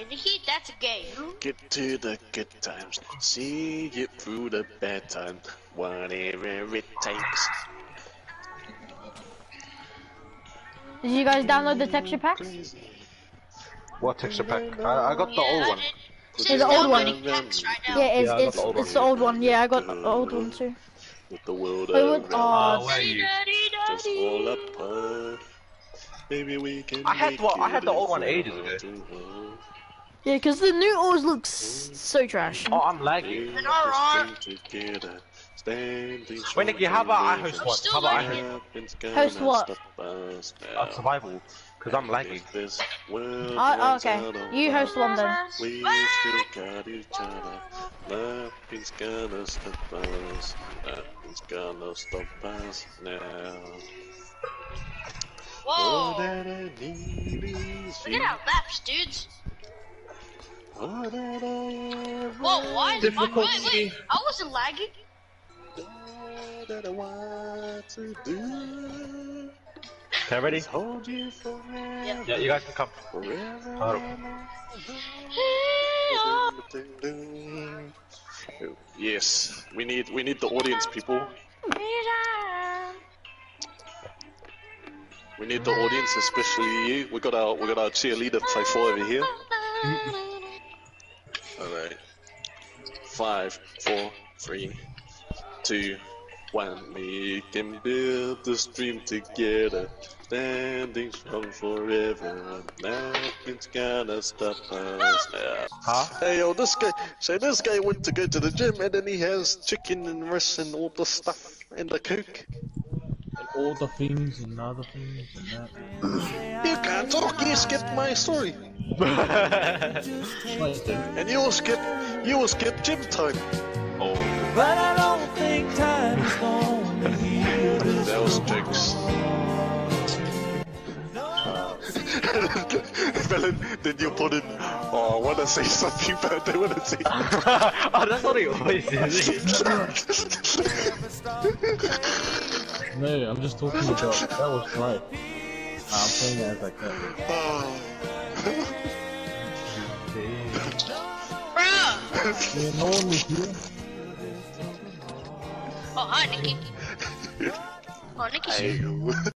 In the heat, that's a game. Get to the good times, see it through the bad times, whatever it takes. Did you guys download the texture packs? What texture pack? I, I got the old one. It's the old one. Right. Yeah, it's Yeah, it's the old it's one. the old one. Yeah, I got the old one too. With the world Wait, what? Oh, where are you? us all apart. Maybe we can I had make I had the old one ages ago. Want yeah, because the new always looks so trash. Oh, I'm lagging. We alright. just stay together, standing Wait, Nicky, how about I host I'm one? How about I host Host what? stop uh, survival? Because I'm lagging. If Oh, runs okay. You host one then. We still got each other. Nothing's gonna stop us. Nothing's gonna stop us now. Whoa! that I need is Look at our maps, dudes. Whoa, why is my- wait, wait, I wasn't lagging. all that I want to do Okay, ready? is hold you forever. Yeah, you guys can come. Forever. Hold Yes, we need we need the audience, people. We need the audience, especially you. We got our we got our cheerleader play four over here. All right. Five, four, three, two, one. We can build this dream together, standing strong forever. Nothing's gonna stop us now. Huh? Hey yo, this guy. So this guy went to go to the gym and then he has chicken and rice and all the stuff and the coke. And all the things and other things and that. You can't talk. You skipped my story, No, you didn't. and you will skip. You will skip gym time. Oh. But I don't think time is gonna heal this. That was jokes. Belen, then you put in, oh, I want to say something, but I don't want to say. oh, that's what he always says. No, I'm just talking about that was right. I'm playing it as I can. Oh. Bro! Yeah, no one was here. Oh, hi, Nikki. Oh, Nikki's here. Hey.